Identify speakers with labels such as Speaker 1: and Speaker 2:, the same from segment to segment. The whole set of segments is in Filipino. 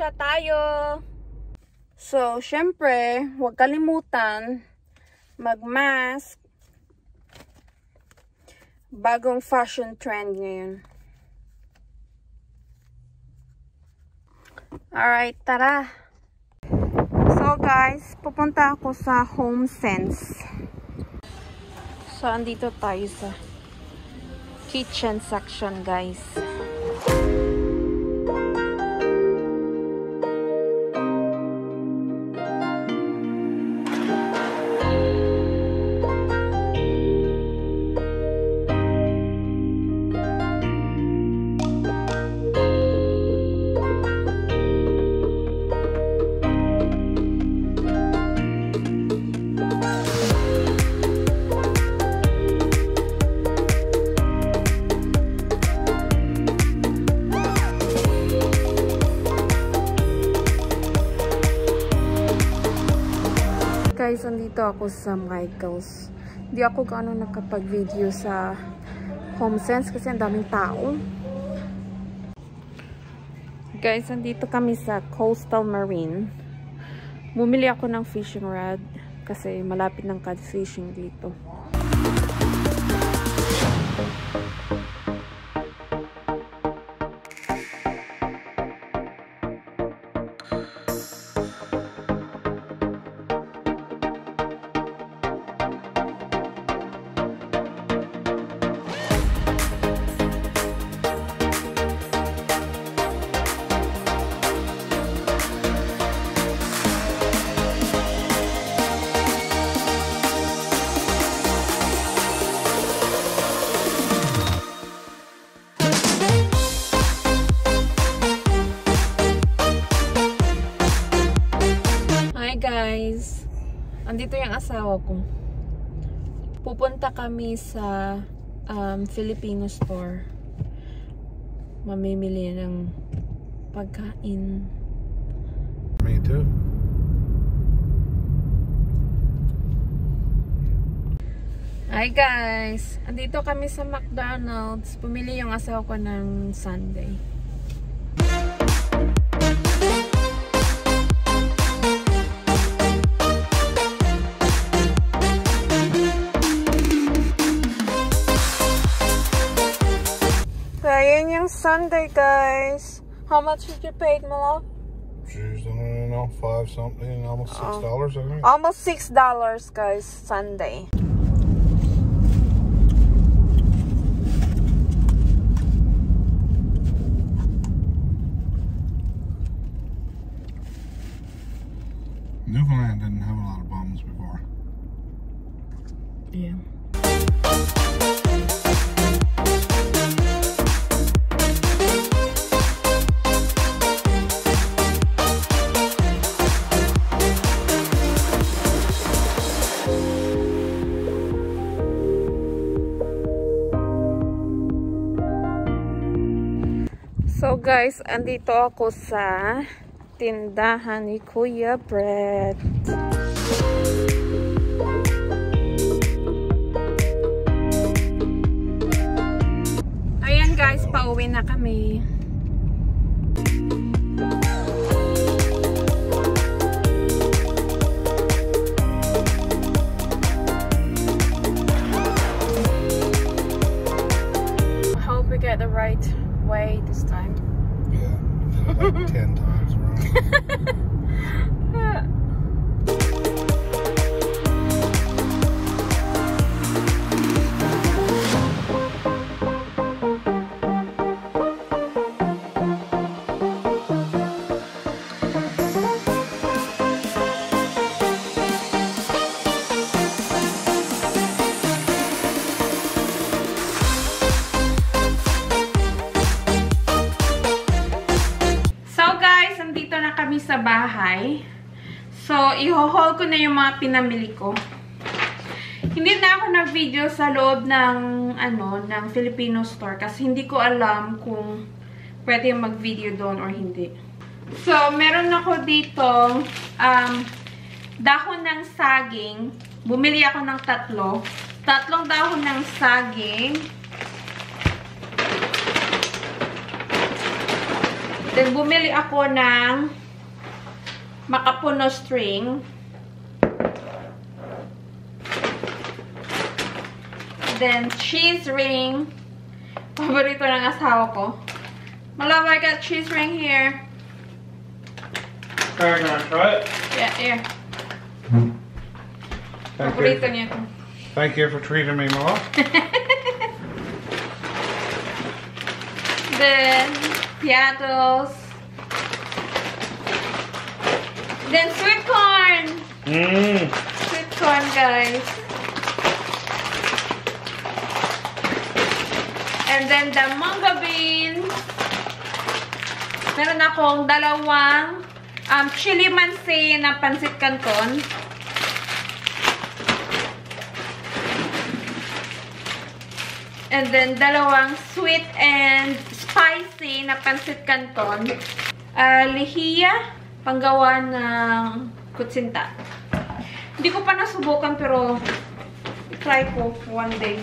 Speaker 1: Magpapasya tayo! So, syempre, huwag kalimutan mag-mask. Bagong fashion trend ngayon. Alright, tara! So guys, pupunta ako sa Home Sense. So, andito tayo sa kitchen section guys. Andito ako sa Michaels. Hindi ako gaano nakapag-video sa HomeSense kasi ang daming tao. Guys, andito kami sa Coastal Marine. Bumili ako ng fishing rod kasi malapit ng catfishing dito. Guys! Andito yung asawa ko. Pupunta kami sa um, Filipino store. Mamimili ng pagkain.
Speaker 2: Me too.
Speaker 1: Hi guys! Andito kami sa McDonald's. Pumili yung asawa ko ng Sunday. Sunday, guys. How much did you pay, my love?
Speaker 2: She's, I don't know, five something, almost six
Speaker 1: oh.
Speaker 2: dollars, I think.
Speaker 1: Almost $6, guys, Sunday. Guys, andito ako sa tindahan ni Kuya Brett. Ayan guys, pauwi na kami. Hope we get the right way this time.
Speaker 2: like 10 times, bro.
Speaker 1: So, iho-haul ko na yung mga pinamili ko. Hindi na ako nag-video sa loob ng, ano, ng Filipino store kasi hindi ko alam kung pwede mag-video doon or hindi. So, meron ako dito um, dahon ng saging. Bumili ako ng tatlo. Tatlong dahon ng saging. Then, bumili ako ng makapuno string. Then, cheese ring. Paborito ng asawa ko. Love, I got cheese ring here.
Speaker 2: Are you gonna try it?
Speaker 1: Yeah, here.
Speaker 2: Thank
Speaker 1: Paborito
Speaker 2: you.
Speaker 1: niya ito.
Speaker 2: Thank you for treating me, Mom.
Speaker 1: Then, piatos. Then, sweet corn.
Speaker 2: Mmm.
Speaker 1: Sweet corn, guys. And then, the manga beans. Meron akong dalawang um, chili mansi na pansit canton. And then, dalawang sweet and spicy na pansit canton. Uh, lihiya, panggawa ng kutsinta. Hindi ko pa nasubukan pero try ko one day.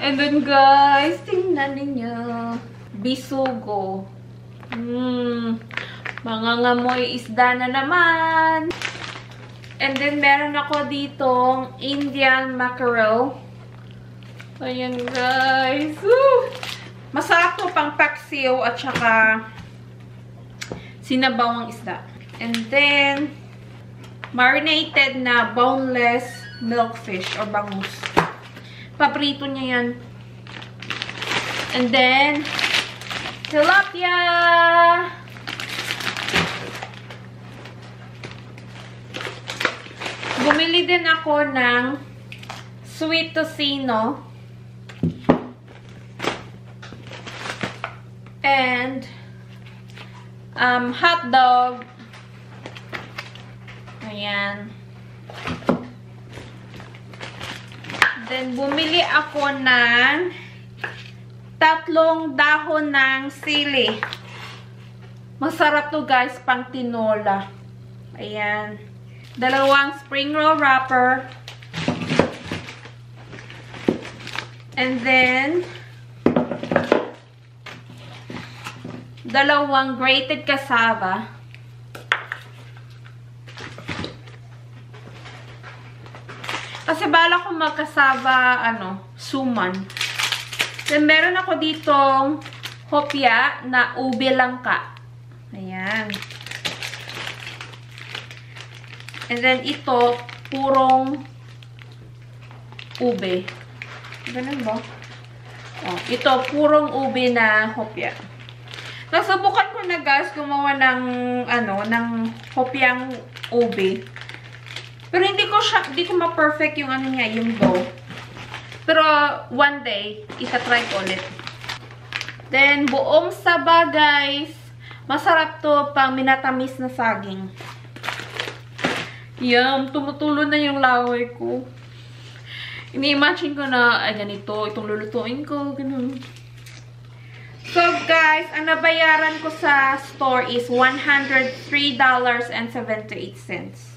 Speaker 1: And then guys, tingnan ninyo. Bisugo. Mmm. Mangangamoy isda na naman. And then meron ako ditong Indian mackerel. Ayan guys. Woo! Masarap to pang paksiw at saka sinabawang isda. And then, marinated na boneless milkfish or bangus. Paprito niya yan. And then, tilapia! Bumili din ako ng sweet tocino. And, um, hot dog. Ayan. Then, bumili ako ng tatlong dahon ng sili. Masarap to guys, pang tinola. Ayan. Dalawang spring roll wrapper. And then, dalawang grated cassava. Kasi bala ko magkasava, ano, suman. Then, meron ako ditong hopya na ube langka. Ayan. And then, ito, purong ube. Ganun ba? Oh, ito, purong ube na hopya. Nasubukan ko na guys gumawa ng ano, ng hopyang ube. Pero hindi ko siya, hindi ko ma-perfect yung ano niya, yung dough. Pero one day, isa-try ko ulit. Then, buong saba guys. Masarap to pang minatamis na saging. Yum, tumutulo na yung laway ko. Ini-imagine ko na, ay ganito, itong lulutuin ko, ganun. So, guys, ang nabayaran ko sa store is $103.78.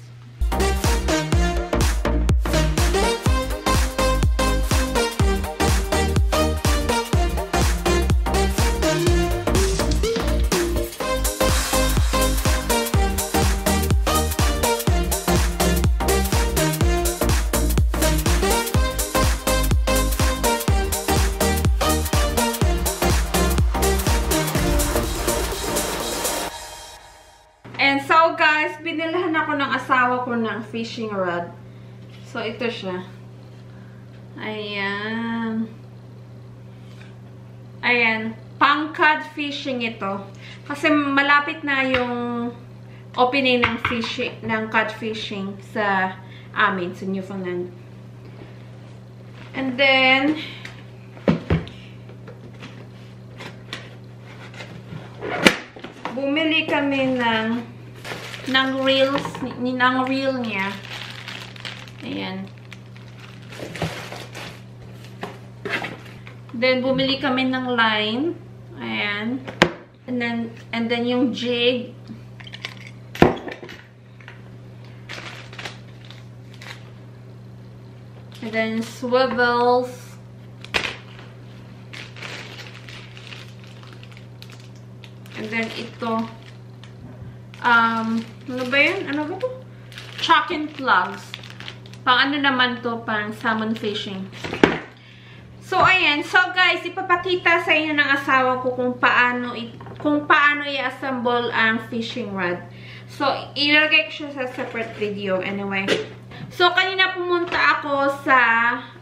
Speaker 1: And so, guys, binilhan ako ng asawa ko ng fishing rod. So, ito siya. Ayan. Ayan. Pang-cod fishing ito. Kasi malapit na yung opening ng fishing, ng cod fishing sa amin, sa Newfoundland. And then, bumili kami ng ng reels, ng reel niya. Ayan. Then, bumili kami ng line. Ayan. And then, and then yung jig. And then swivels. And then ito, um, ano ba yun? Ano ba to? Chalk plugs. Pang ano naman to, pang salmon fishing. So, ayan. So, guys, ipapakita sa inyo ng asawa ko kung paano, kung paano i-assemble ang fishing rod. So, ilalagay ko siya sa separate video anyway. So, kanina pumunta ako sa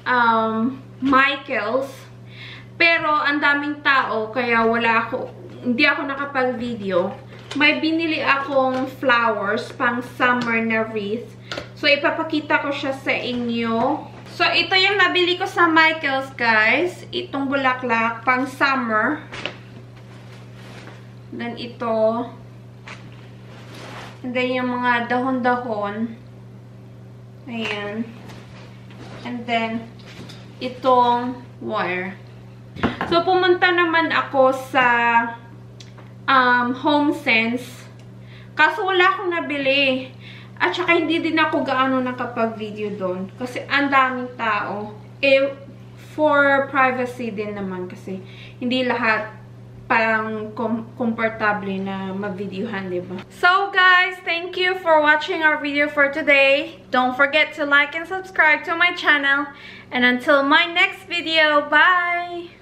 Speaker 1: um, Michael's. Pero, ang daming tao, kaya wala ako, hindi ako nakapag-video. May binili akong flowers pang summer na wreath. So, ipapakita ko siya sa inyo. So, ito yung nabili ko sa Michael's, guys. Itong bulaklak, pang summer. Then, ito. And then, yung mga dahon-dahon. Ayan. And then, itong wire. So, pumunta naman ako sa um, Home Sense. Kaso, wala akong nabili. At saka hindi din ako gaano nakapag-video doon. Kasi ang daming tao. Eh, for privacy din naman kasi hindi lahat parang com comfortable na mag-videohan, diba? So, guys, thank you for watching our video for today. Don't forget to like and subscribe to my channel. And until my next video, bye!